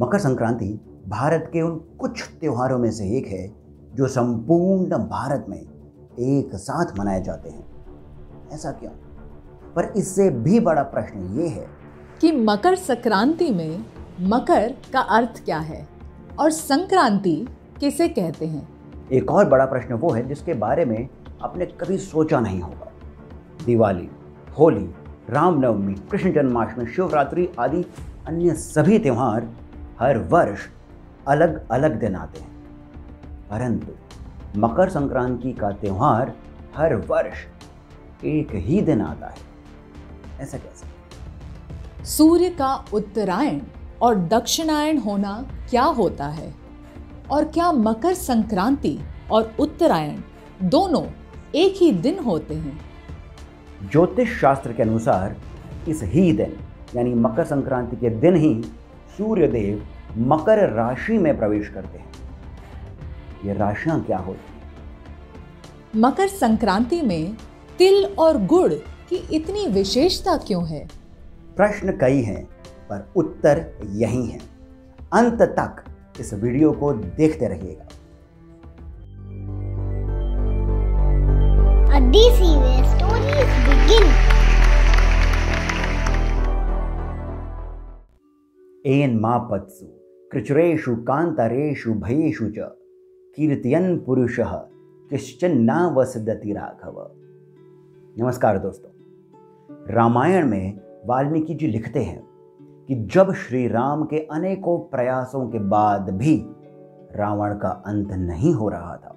मकर संक्रांति भारत के उन कुछ त्योहारों में से एक है, जो संपूर्ण भारत में एक साथ मनाए जाते हैं। ऐसा क्यों? पर इससे भी बड़ा प्रश्न ये है कि मकर संक्रांति में मकर का अर्थ क्या है और संक्रांति किसे कहते हैं? एक और बड़ा प्रश्न वो है जिसके बारे में आपने कभी सोचा नहीं होगा। दिवाली, होली, रामनवमी, कृष्ण जन्माष्टमी, शिवरात्रि आदि अन्य सभी त्यौहार हर वर्ष अलग अलग दिन आते हैं। परंतु मकर संक्रांति का त्यौहार हर वर्ष एक ही दिन आता है। ऐसा कैसे? सूर्य का उत्तरायण और दक्षिणायण होना क्या होता है? और क्या मकर संक्रांति और उत्तरायण दोनों एक ही दिन होते हैं? ज्योतिष शास्त्र के अनुसार इस ही दिन यानी मकर संक्रांति के दिन ही सूर्य देव मकर राशि में प्रवेश करते हैं। ये राशियाँ क्या होती मकर संक्रांति में तिल और गुड़ की इतनी विशेषता क्यों है? प्रश्न कई हैं पर उत्तर यही है। अंत तक इस वीडियो को देखते रहिएगा। A DC where stories begin. एन मापत्सु कृचुरेषु कांतरेषु भयेषु च। कीर्तियन पुरुषः किश्चन ना राघव नमस्कार दोस्तों। रामायण में वाल्मीकि जी लिखते हैं कि जब श्री राम के अनेकों प्रयासों के बाद भी रावण का अंत नहीं हो रहा था,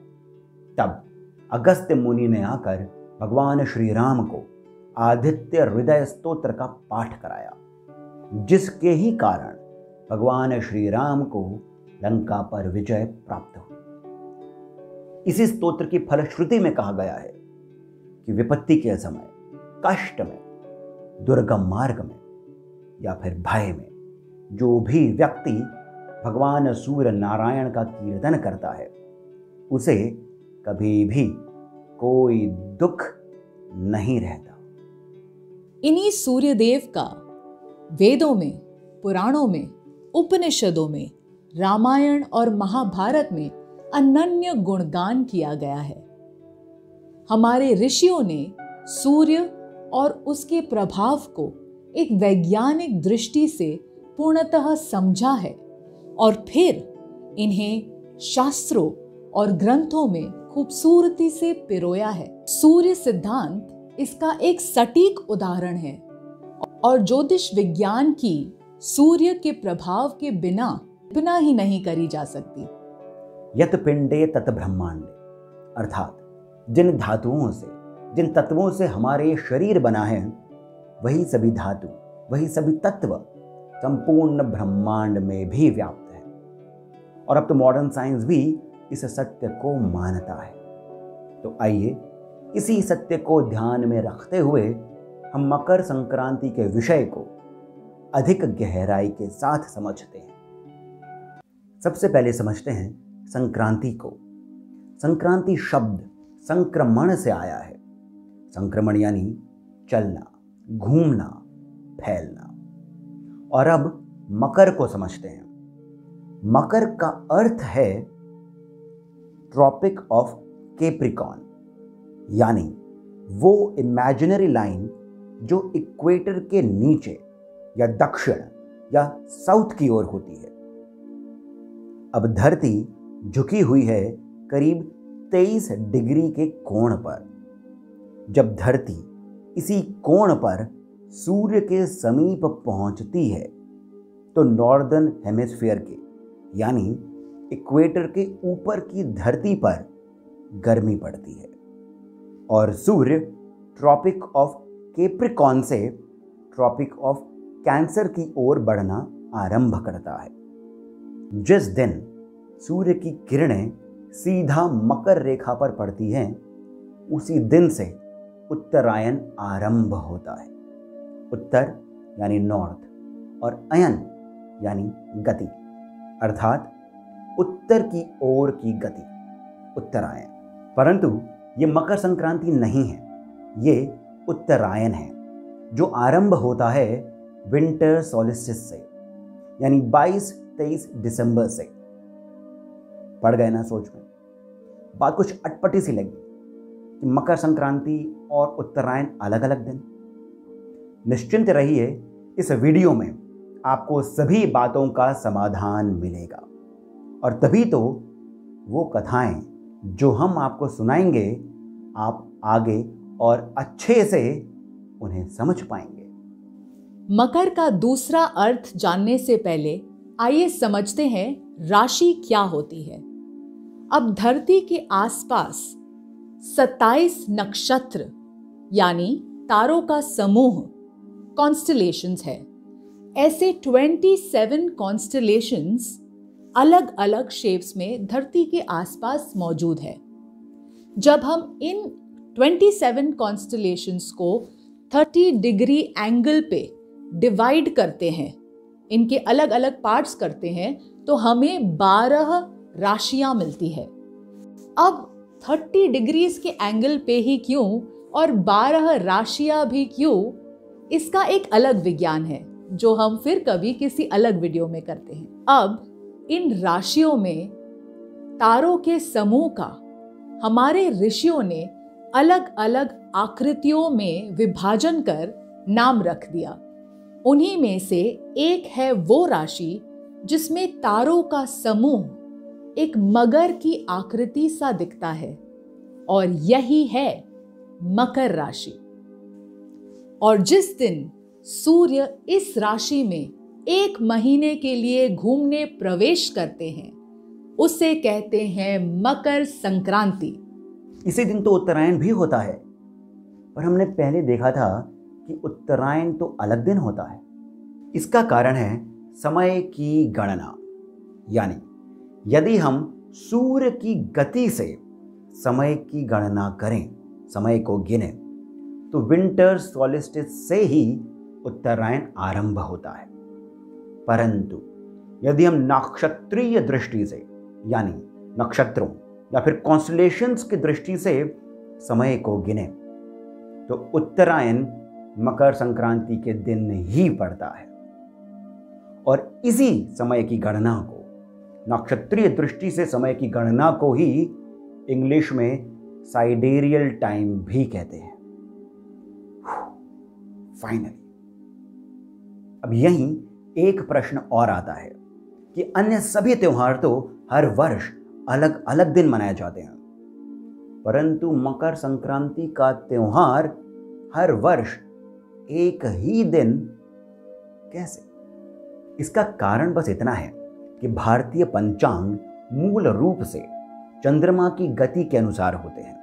तब अगस्त्य मुनि ने आकर भगवान श्री राम को आदित्य हृदय स्तोत्र का पाठ कराया। जिसके ही कारण भगवान श्री राम को लंका पर विजय प्राप्त हुई इसी स्तोत्र की फलश्रुति में कहा गया है कि विपत्ति के समय कष्ट में, दुर्गम मार्ग में या फिर भय में जो भी व्यक्ति भगवान सूर्य नारायण का कीर्तन करता है, उसे कभी भी कोई दुख नहीं रहता। इन्हीं सूर्यदेव का वेदों में, पुराणों में, उपनिषदों में, रामायण और महाभारत में अनन्य गुणगान किया गया है। हमारे ऋषियों ने सूर्य और उसके प्रभाव को एक वैज्ञानिक दृष्टि से पूर्णतः समझा है और फिर इन्हें शास्त्रों और ग्रंथों में खूबसूरती से पिरोया है। सूर्य सिद्धांत इसका एक सटीक उदाहरण है। और ज्योतिष विज्ञान की सूर्य के प्रभाव के बिना कल्पना ही नहीं करी जा सकती। यत पिंडे तत ब्रह्मांड। अर्थात, जिन धातुओं से, जिन तत्वों से हमारे शरीर बना है, वही सभी धातु, वही सभी तत्व संपूर्ण ब्रह्मांड में भी व्याप्त है। और अब तो मॉडर्न साइंस भी इस सत्य को मानता है। तो आइए, इसी सत्य को ध्यान में रखते हुए हम मकर संक्रांति के विषय को अधिक गहराई के साथ समझते हैं। सबसे पहले समझते हैं संक्रांति को। संक्रांति शब्द संक्रमण से आया है। संक्रमण यानी चलना, घूमना, फैलना। और अब मकर को समझते हैं। मकर का अर्थ है ट्रॉपिक ऑफ़ केप्रिकॉन यानी वो इमेजिनरी लाइन जो इक्वेटर के नीचे या दक्षिण या साउथ की ओर होती है। अब धरती झुकी हुई है करीब 23 डिग्री के कोण पर। जब धरती इसी कोण पर सूर्य के समीप पहुँचती है तो नॉर्दर्न हेमिस्फीयर के, यानी इक्वेटर के ऊपर की धरती पर गर्मी पड़ती है और सूर्य ट्रॉपिक ऑफ़ केप्रिकॉन से ट्रॉपिक ऑफ़ कैंसर की ओर बढ़ना आरंभ करता है। जिस दिन सूर्य की किरणें सीधा मकर रेखा पर पड़ती हैं, उसी दिन से उत्तरायण आरंभ होता है। उत्तर यानी नॉर्थ और अयन यानी गति, अर्थात उत्तर की ओर की गति, उत्तरायण। परंतु ये मकर संक्रांति नहीं है, ये उत्तरायण है, जो आरंभ होता है विंटर सॉलिस्टिस से, यानी 22 23 दिसंबर से। पड़ गए ना सोच में? बात कुछ अटपटी सी लगी कि मकर संक्रांति और उत्तरायण अलग अलग दिन। निश्चिंत रहिए, इस वीडियो में आपको सभी बातों का समाधान मिलेगा। और तभी तो वो कथाएँ जो हम आपको सुनाएँगे, आप आगे और अच्छे से उन्हें समझ पाएँगे। मकर का दूसरा अर्थ जानने से पहले आइए समझते हैं राशि क्या होती है। अब धरती के आसपास 27 नक्षत्र, यानी तारों का समूह कॉन्स्टलेशंस है। ऐसे 27 कॉन्स्टलेशंस अलग अलग शेप्स में धरती के आसपास मौजूद है। जब हम इन 27 कॉन्स्टलेशंस को 30 डिग्री एंगल पे डिवाइड करते हैं। इनके अलग अलग पार्ट्स करते हैं तो हमें 12 राशियाँ मिलती है। अब 30 डिग्रीज के एंगल पे ही क्यों और 12 राशियाँ भी क्यों, इसका एक अलग विज्ञान है, जो हम फिर कभी किसी अलग वीडियो में करते हैं। अब इन राशियों में तारों के समूह का, हमारे ऋषियों ने अलग अलग आकृतियों में विभाजन कर नाम रख दिया। उन्हीं में से एक है वो राशि, जिसमें तारों का समूह एक मगर की आकृति सा दिखता है, और यही है मकर राशि। और जिस दिन सूर्य इस राशि में एक महीने के लिए घूमने प्रवेश करते हैं, उसे कहते हैं मकर संक्रांति। इसी दिन तो उत्तरायण भी होता है। पर हमने पहले देखा था कि उत्तरायण तो अलग दिन होता है। इसका कारण है समय की गणना। यानी यदि हम सूर्य की गति से समय की गणना करें, समय को गिने तो विंटर सॉलिस्टिस से ही उत्तरायण आरंभ होता है। परंतु यदि हम नक्षत्रीय दृष्टि से, यानी नक्षत्रों या फिर कॉन्स्टलेशंस की दृष्टि से समय को गिने तो उत्तरायण मकर संक्रांति के दिन ही पड़ता है। और इसी समय की गणना को, नक्षत्रीय दृष्टि से समय की गणना को ही इंग्लिश में साइडेरियल टाइम भी कहते हैं। फाइनली अब यहीं एक प्रश्न और आता है कि अन्य सभी त्यौहार तो हर वर्ष अलग अलग दिन मनाए जाते हैं। परंतु मकर संक्रांति का त्यौहार हर वर्ष एक ही दिन कैसे? इसका कारण बस इतना है कि भारतीय पंचांग मूल रूप से चंद्रमा की गति के अनुसार होते हैं।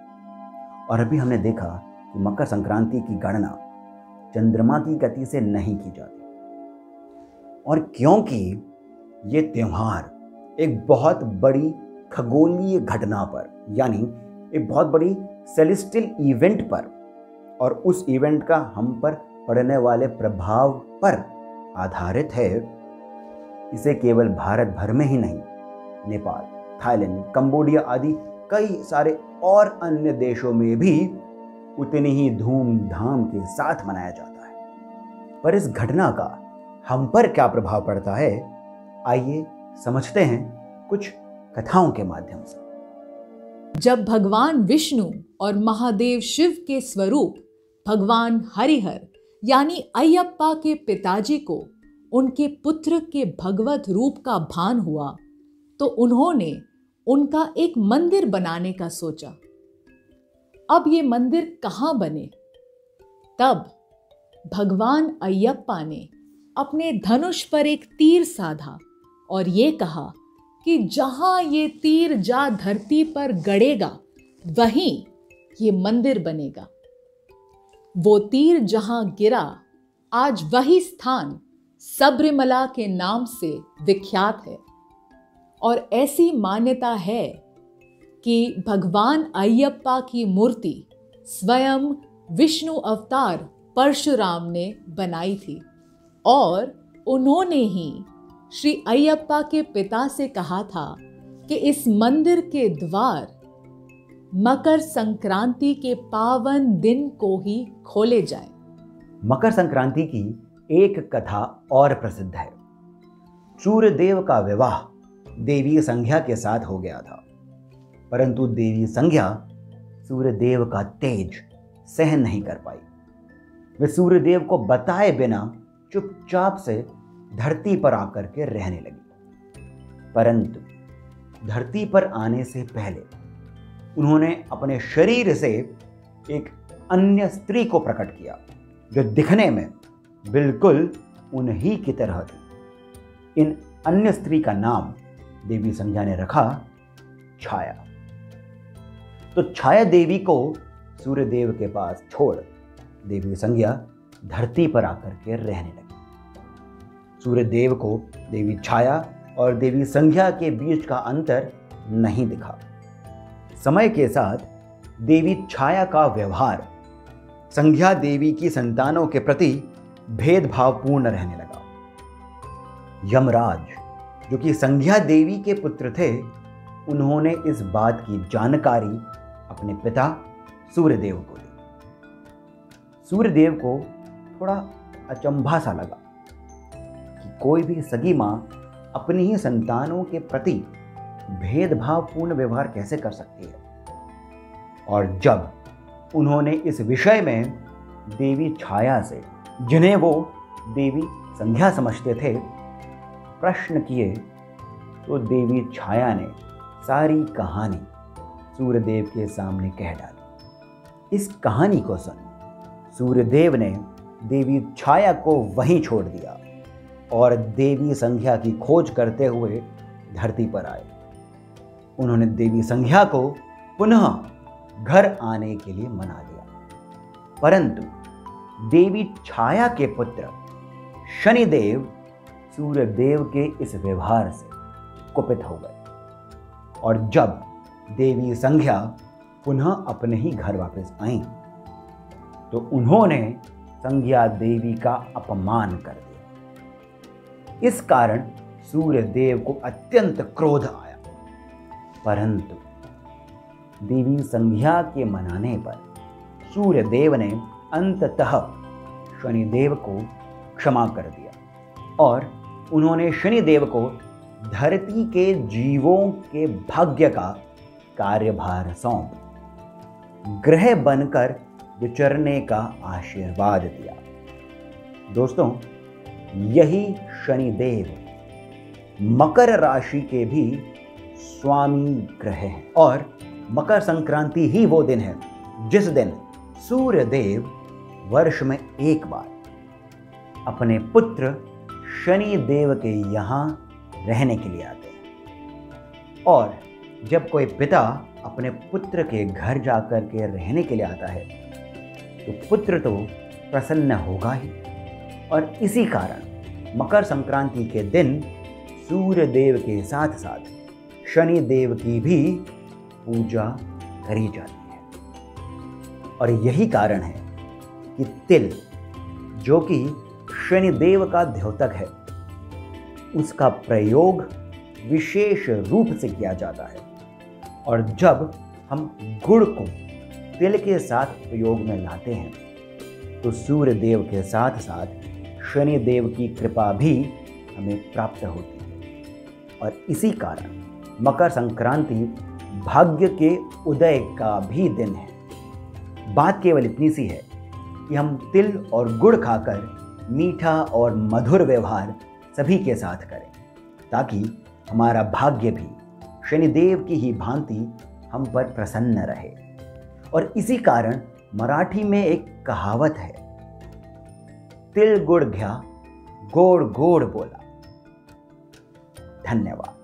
और अभी हमने देखा कि मकर संक्रांति की गणना चंद्रमा की गति से नहीं की जाती। और क्योंकि ये त्यौहार एक बहुत बड़ी खगोलीय घटना पर, यानी एक बहुत बड़ी सेलिस्टियल इवेंट पर, और उस इवेंट का हम पर पड़ने वाले प्रभाव पर आधारित है। इसे केवल भारत भर में ही नहीं, नेपाल, थाईलैंड, कंबोडिया आदि कई सारे और अन्य देशों में भी उतनी ही धूमधाम के साथ मनाया जाता है। पर इस घटना का हम पर क्या प्रभाव पड़ता है, आइए समझते हैं कुछ कथाओं के माध्यम से। जब भगवान विष्णु और महादेव शिव के स्वरूप भगवान हरिहर, यानी अयप्पा के पिताजी को उनके पुत्र के भगवत रूप का भान हुआ तो उन्होंने उनका एक मंदिर बनाने का सोचा। अब ये मंदिर कहाँ बने? तब भगवान अयप्पा ने अपने धनुष पर एक तीर साधा और ये कहा कि जहाँ ये तीर जा धरती पर गड़ेगा, वहीं ये मंदिर बनेगा। वो तीर जहाँ गिरा, आज वही स्थान सबरीमला के नाम से विख्यात है। और ऐसी मान्यता है कि भगवान अयप्पा की मूर्ति स्वयं विष्णु अवतार परशुराम ने बनाई थी और उन्होंने ही श्री अयप्पा के पिता से कहा था कि इस मंदिर के द्वार मकर संक्रांति के पावन दिन को ही खोले जाए। मकर संक्रांति की एक कथा और प्रसिद्ध है। सूर्यदेव का विवाह देवी संज्ञा के साथ हो गया था, परंतु देवी संज्ञा सूर्यदेव का तेज सहन नहीं कर पाई। वे सूर्यदेव को बताए बिना चुपचाप से धरती पर आकर के रहने लगी। परंतु धरती पर आने से पहले उन्होंने अपने शरीर से एक अन्य स्त्री को प्रकट किया, जो दिखने में बिल्कुल उन्हीं की तरह थी। इन अन्य स्त्री का नाम देवी संज्ञा ने रखा छाया। तो छाया देवी को सूर्यदेव के पास छोड़ देवी संज्ञा धरती पर आकर के रहने लगी। सूर्यदेव को देवी छाया और देवी संज्ञा के बीच का अंतर नहीं दिखा। समय के साथ देवी छाया का व्यवहार संज्ञा देवी की संतानों के प्रति भेदभावपूर्ण रहने लगा। यमराज, जो कि संज्ञा देवी के पुत्र थे, उन्होंने इस बात की जानकारी अपने पिता सूर्यदेव को दी। सूर्यदेव को थोड़ा अचंभा सा लगा। कोई भी सगी माँ अपनी ही संतानों के प्रति भेदभावपूर्ण व्यवहार कैसे कर सकती है? और जब उन्होंने इस विषय में देवी छाया से, जिन्हें वो देवी संध्या समझते थे, प्रश्न किए तो देवी छाया ने सारी कहानी सूर्यदेव के सामने कह डाली। इस कहानी को सुन सूर्यदेव ने देवी छाया को वहीं छोड़ दिया। और देवी संध्या की खोज करते हुए धरती पर आए। उन्होंने देवी संध्या को पुनः घर आने के लिए मना लिया परंतु देवी छाया के पुत्र शनिदेव सूर्यदेव के इस व्यवहार से कुपित हो गए। और जब देवी संध्या पुनः अपने ही घर वापस आई तो उन्होंने संज्ञा देवी का अपमान कर दिया। इस कारण सूर्यदेव को अत्यंत क्रोध आया। परंतु देवी संध्या के मनाने पर सूर्यदेव ने अंततः शनिदेव को क्षमा कर दिया और उन्होंने शनिदेव को धरती के जीवों के भाग्य का कार्यभार सौंप, ग्रह बनकर विचरने का आशीर्वाद दिया। दोस्तों यही शनिदेव। मकर राशि के भी स्वामी ग्रह हैं और मकर संक्रांति ही वो दिन है जिस दिन सूर्य देव वर्ष में एक बार अपने पुत्र शनि देव के यहाँ रहने के लिए आते हैं। और जब कोई पिता अपने पुत्र के घर जाकर के रहने के लिए आता है तो पुत्र तो प्रसन्न होगा ही। और इसी कारण मकर संक्रांति के दिन सूर्य देव के साथ साथ शनि देव की भी पूजा करी जाती है। और यही कारण है कि तिल, जो कि शनिदेव का द्योतक है, उसका प्रयोग विशेष रूप से किया जाता है। और जब हम गुड़ को तिल के साथ प्रयोग में लाते हैं तो सूर्य देव के साथ साथ शनि देव की कृपा भी हमें प्राप्त होती है। और इसी कारण मकर संक्रांति भाग्य के उदय का भी दिन है। बात केवल इतनी सी है कि हम तिल और गुड़ खाकर मीठा और मधुर व्यवहार सभी के साथ करें, ताकि हमारा भाग्य भी शनिदेव की ही भांति हम पर प्रसन्न रहे। और इसी कारण मराठी में एक कहावत है तिल गुड़ घ्या गोड़ गोड़ बोला। धन्यवाद।